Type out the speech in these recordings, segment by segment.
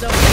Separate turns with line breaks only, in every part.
zone.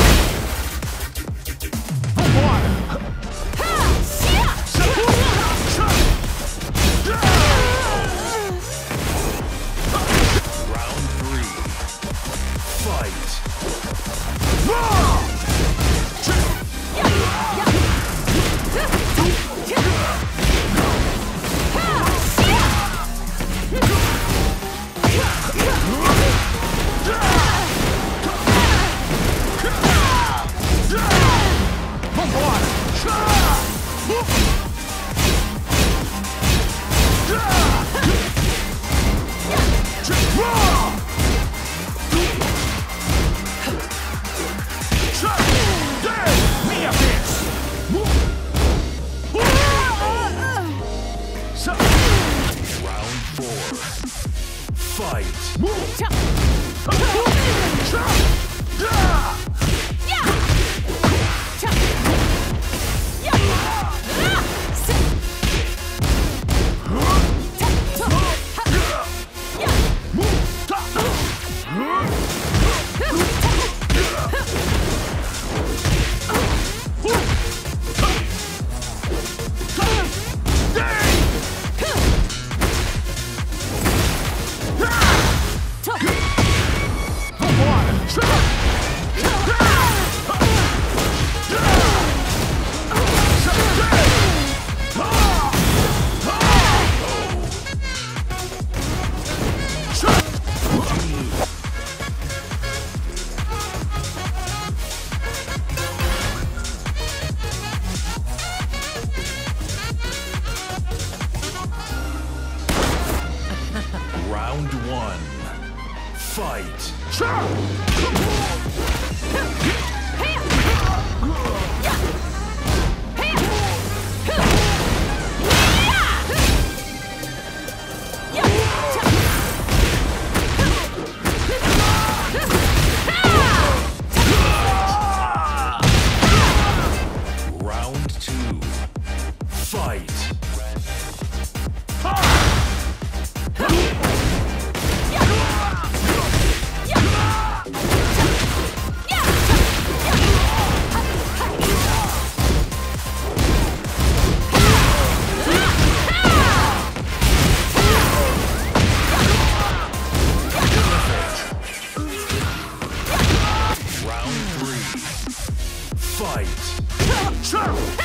Fight!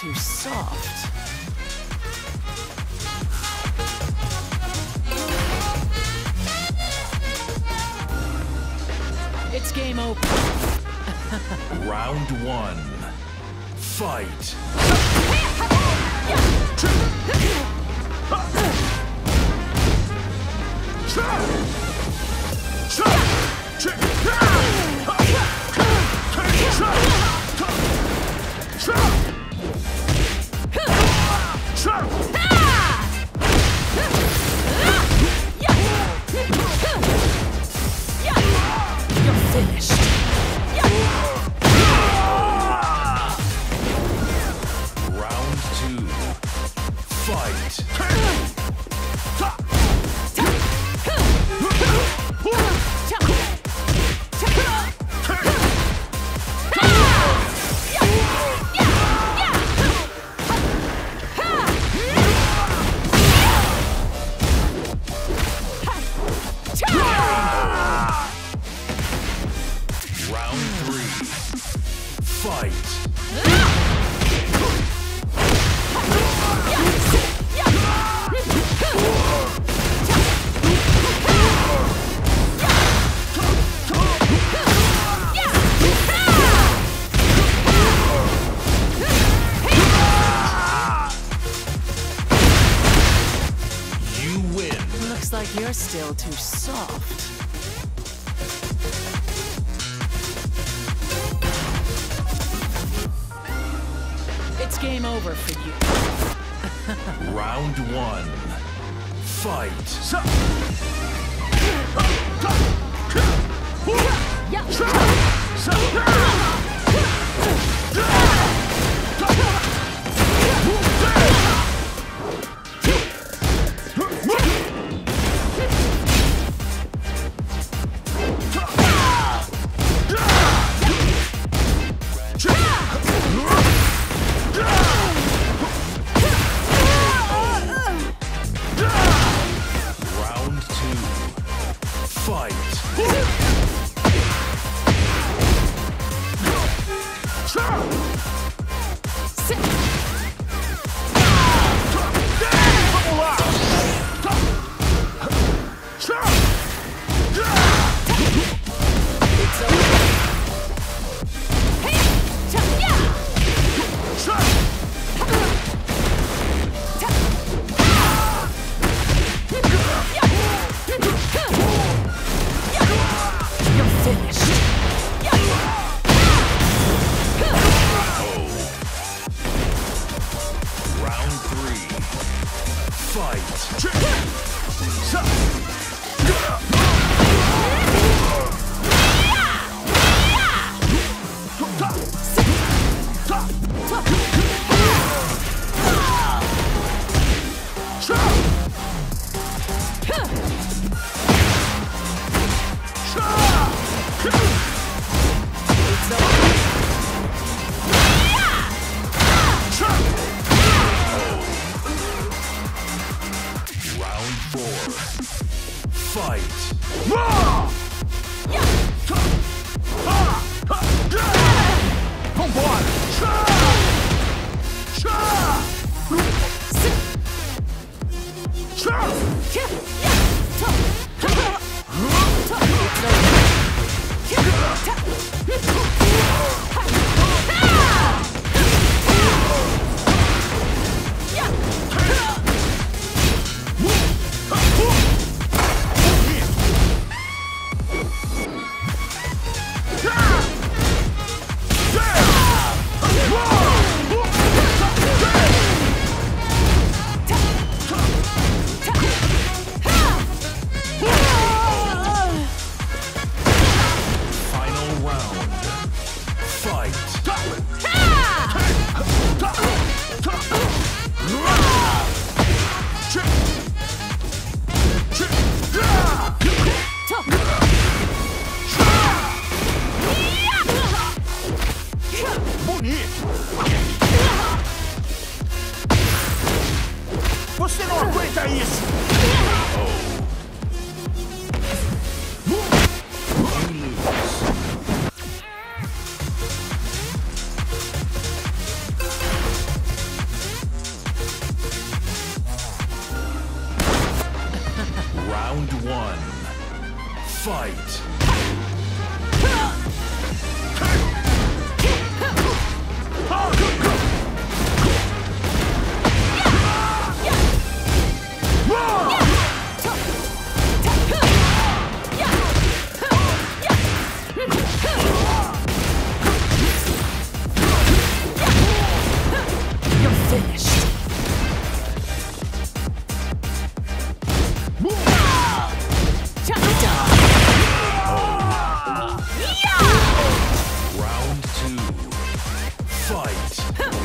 too soft. It's game over.
Round one. Fight.
You're you're still too soft. It's game over for you.
Round one. Fight. Fight. Final Fight. fight!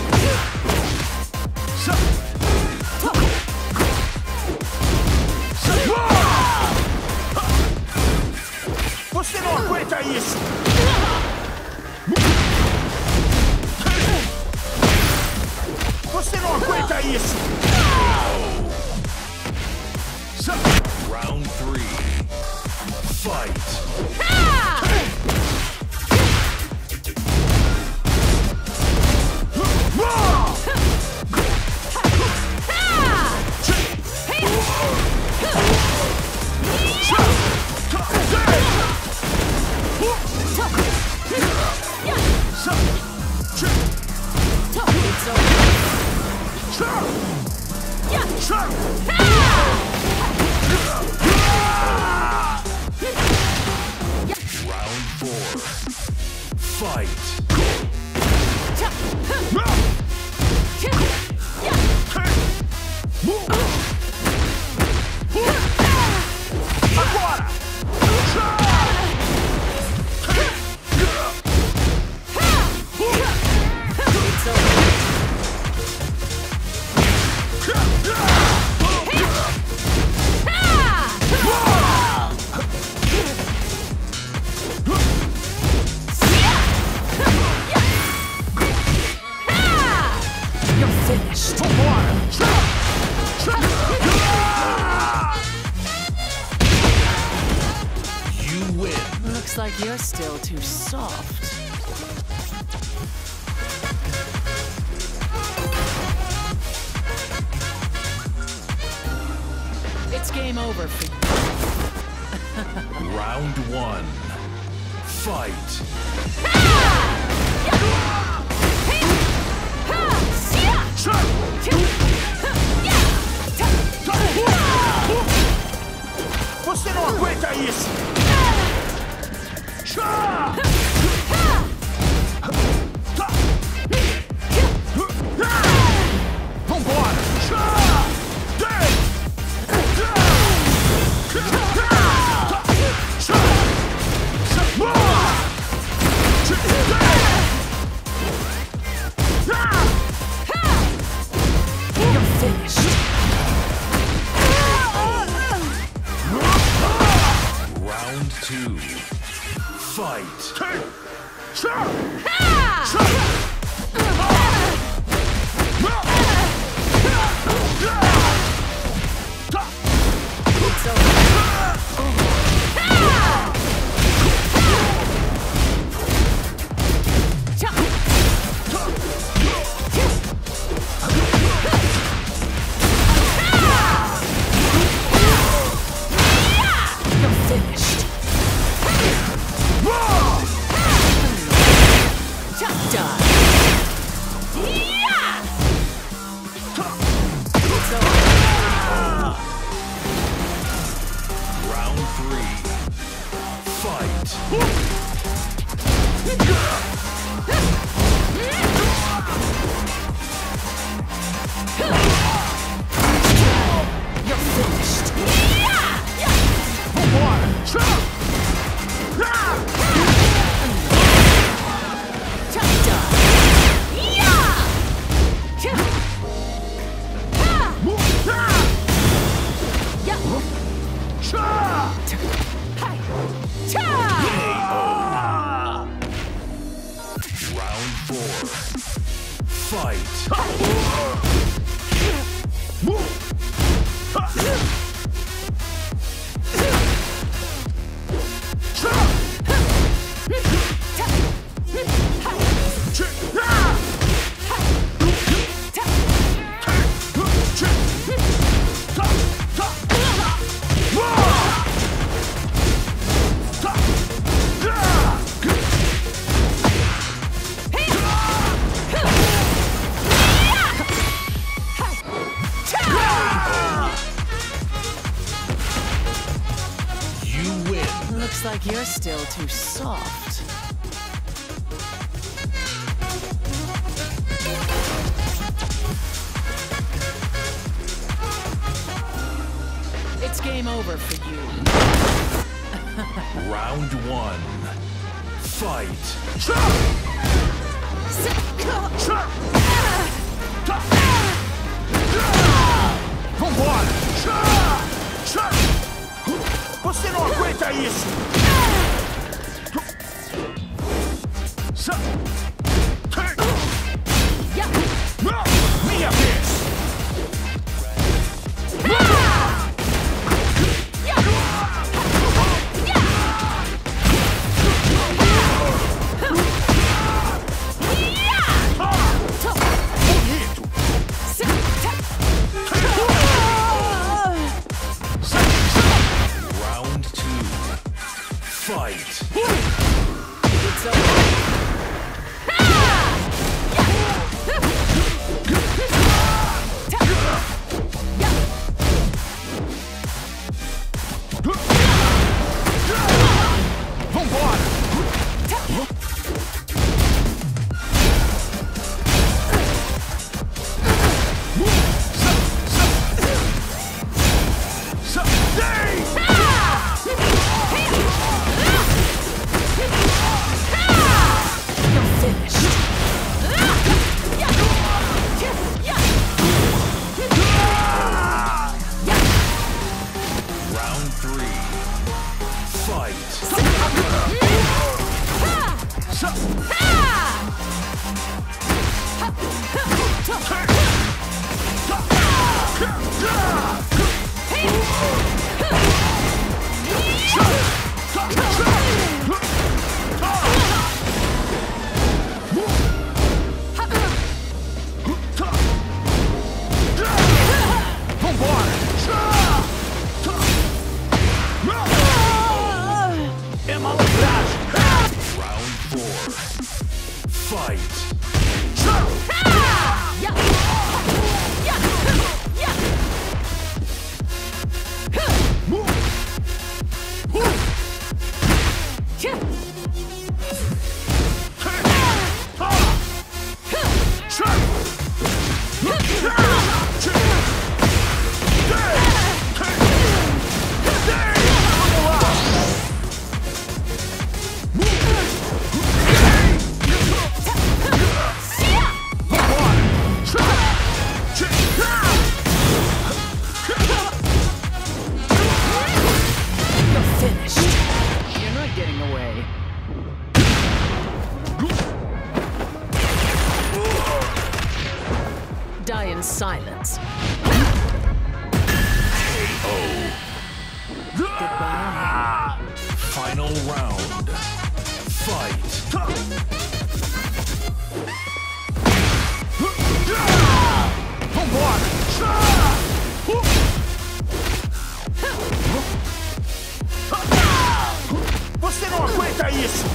Huh!
It's game over for you.
Round one. Fight.
Você não aguenta isso!
silence. KO. Goodbye.
Final round. Fight.
Você não aguenta isso!